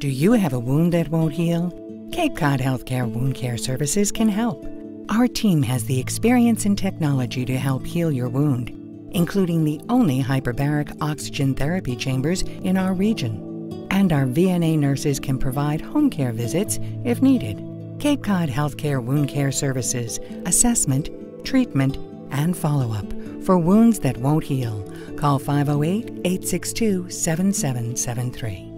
Do you have a wound that won't heal? Cape Cod Healthcare Wound Care Services can help. Our team has the experience and technology to help heal your wound, including the only hyperbaric oxygen therapy chambers in our region. And our VNA nurses can provide home care visits if needed. Cape Cod Healthcare Wound Care Services, assessment, treatment, and follow up for wounds that won't heal. Call 508 862 7773.